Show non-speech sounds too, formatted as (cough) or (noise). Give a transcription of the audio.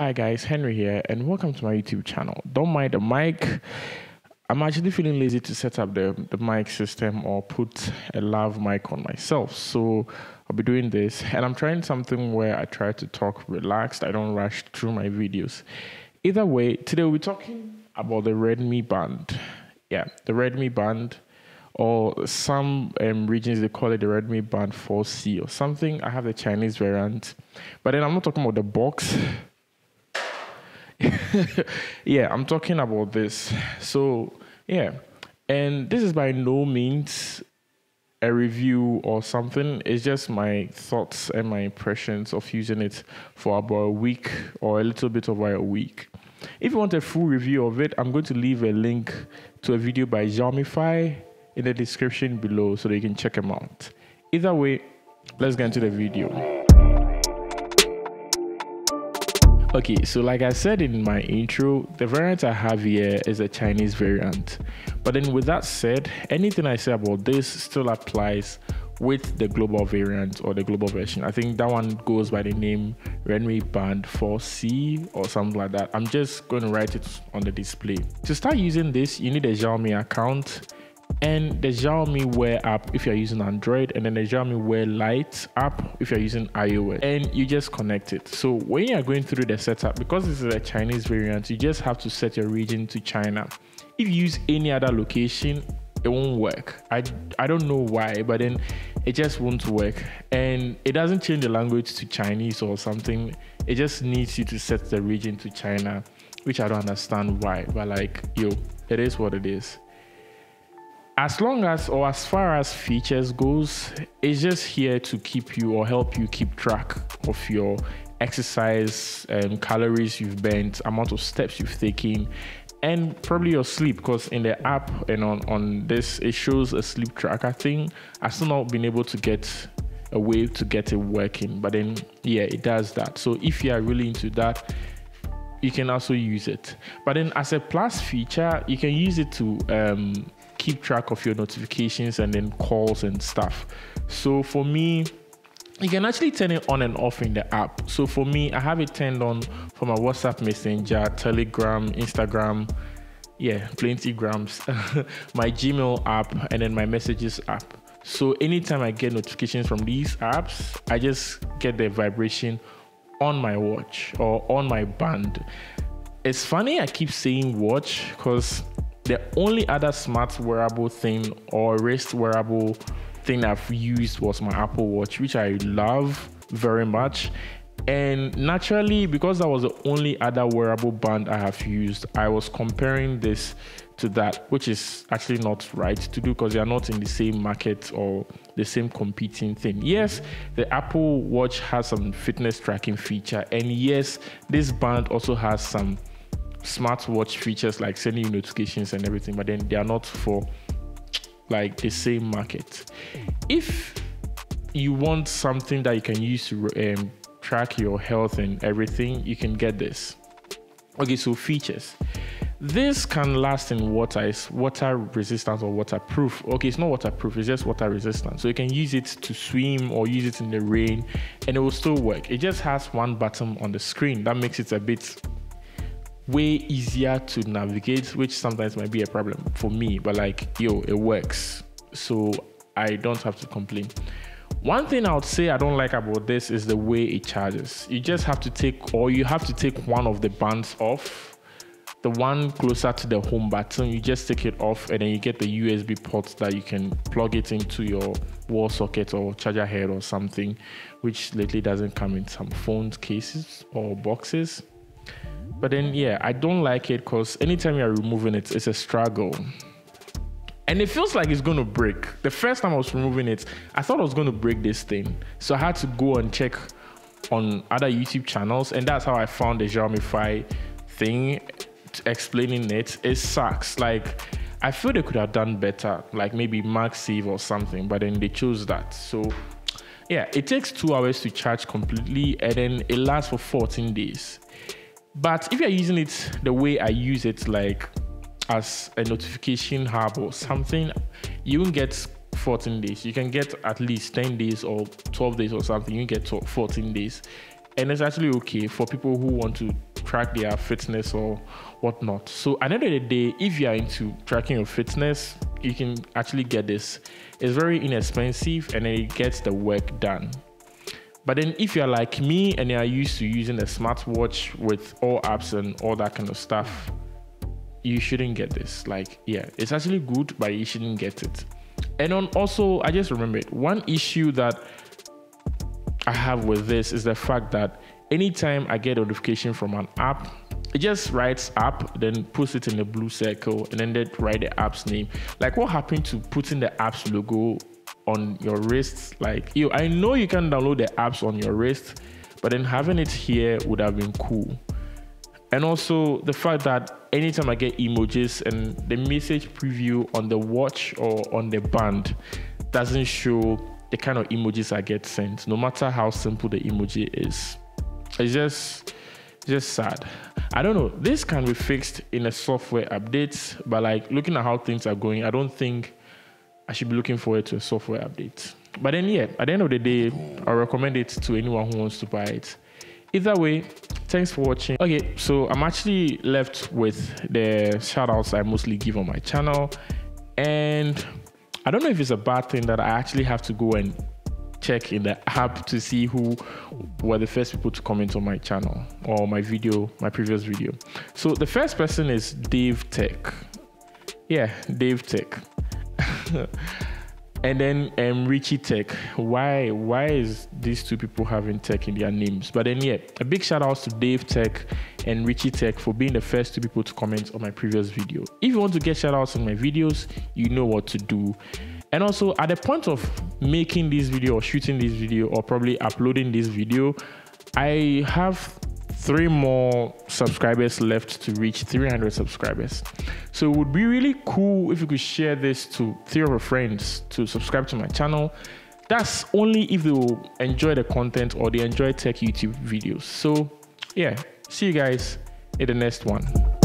Hi guys, Henri here, and welcome to my YouTube channel. Don't mind the mic. I'm actually feeling lazy to set up the, the mic system or put a lav mic on myself. So I'll be doing this, and I'm trying something where I try to talk relaxed. I don't rush through my videos. Either way, today we'll be talking about the Redmi Band. Yeah, the Redmi Band, or some um, regions they call it the Redmi Band 4C or something. I have the Chinese variant, but then I'm not talking about the box. (laughs) yeah, I'm talking about this. So, yeah. And this is by no means a review or something. It's just my thoughts and my impressions of using it for about a week or a little bit over a week. If you want a full review of it, I'm going to leave a link to a video by Xiaomify in the description below so that you can check them out. Either way, let's get into the video. Okay, so like I said in my intro, the variant I have here is a Chinese variant. But then with that said, anything I say about this still applies with the global variant or the global version. I think that one goes by the name Redmi Band 4C or something like that. I'm just going to write it on the display. To start using this, you need a Xiaomi account and the Xiaomi Wear app if you're using Android, and then the Xiaomi Wear Lite app if you're using iOS, and you just connect it. So when you're going through the setup, because this is a Chinese variant, you just have to set your region to China. If you use any other location, it won't work. I, I don't know why, but then it just won't work. And it doesn't change the language to Chinese or something. It just needs you to set the region to China, which I don't understand why. But like, yo, it is what it is as long as or as far as features goes it's just here to keep you or help you keep track of your exercise um, calories you've burnt amount of steps you've taken and probably your sleep because in the app and on, on this it shows a sleep tracker thing. I've still not been able to get a way to get it working but then yeah it does that. So if you are really into that you can also use it. But then as a plus feature you can use it to um, keep track of your notifications and then calls and stuff. So for me, you can actually turn it on and off in the app. So for me, I have it turned on for my WhatsApp Messenger, Telegram, Instagram, yeah, plenty grams, (laughs) my Gmail app, and then my messages app. So anytime I get notifications from these apps, I just get the vibration on my watch or on my band. It's funny I keep saying watch because the only other smart wearable thing or wrist wearable thing I've used was my Apple Watch, which I love very much. And naturally, because that was the only other wearable band I have used, I was comparing this to that, which is actually not right to do because they are not in the same market or the same competing thing. Yes, the Apple Watch has some fitness tracking feature, and yes, this band also has some smartwatch features like sending you notifications and everything, but then they are not for like the same market. If you want something that you can use to um, track your health and everything, you can get this. Okay, so features. This can last in water, it's water resistant or waterproof. Okay, it's not waterproof, it's just water resistant. So you can use it to swim or use it in the rain and it will still work. It just has one button on the screen that makes it a bit way easier to navigate, which sometimes might be a problem for me, but like, yo, it works. So I don't have to complain. One thing I would say I don't like about this is the way it charges. You just have to take, or you have to take one of the bands off. The one closer to the home button, you just take it off and then you get the USB ports that you can plug it into your wall socket or charger head or something, which lately doesn't come in some phones cases or boxes. But then, yeah, I don't like it because anytime you're removing it, it's a struggle. And it feels like it's going to break. The first time I was removing it, I thought I was going to break this thing. So I had to go and check on other YouTube channels. And that's how I found the Xiaomi thing explaining it. It sucks. Like, I feel they could have done better, like maybe MagSafe or something, but then they chose that. So, yeah, it takes two hours to charge completely and then it lasts for 14 days. But if you're using it the way I use it, like as a notification hub or something, you won't get 14 days. You can get at least 10 days or 12 days or something. You get 14 days. And it's actually okay for people who want to track their fitness or whatnot. So at the end of the day, if you are into tracking your fitness, you can actually get this. It's very inexpensive and it gets the work done. But then if you're like me and you're used to using a smartwatch with all apps and all that kind of stuff, you shouldn't get this. Like, yeah, it's actually good, but you shouldn't get it. And on also, I just remembered one issue that I have with this is the fact that anytime I get a notification from an app, it just writes app, then puts it in the blue circle, and then they write the app's name. Like what happened to putting the app's logo on your wrist? Like you, I know you can download the apps on your wrist, but then having it here would have been cool. And also the fact that anytime I get emojis and the message preview on the watch or on the band doesn't show the kind of emojis I get sent, no matter how simple the emoji is. It's just just sad. I don't know. This can be fixed in a software update, but like looking at how things are going, I don't think I should be looking forward to a software update. But then yeah, at the end of the day, I recommend it to anyone who wants to buy it. Either way, thanks for watching. Okay, so I'm actually left with the shout outs I mostly give on my channel. And I don't know if it's a bad thing that I actually have to go and check in the app to see who were the first people to comment on my channel or my video, my previous video. So the first person is Dave Tech. Yeah, Dave Tech. (laughs) and then um, Richie Tech. Why why is these two people having Tech in their names? But then yeah, a big shout out to Dave Tech and Richie Tech for being the first two people to comment on my previous video. If you want to get shout outs on my videos, you know what to do. And also at the point of making this video or shooting this video or probably uploading this video, I have three more subscribers left to reach 300 subscribers. So it would be really cool if you could share this to three of your friends to subscribe to my channel. That's only if they enjoy the content or they enjoy tech YouTube videos. So yeah, see you guys in the next one.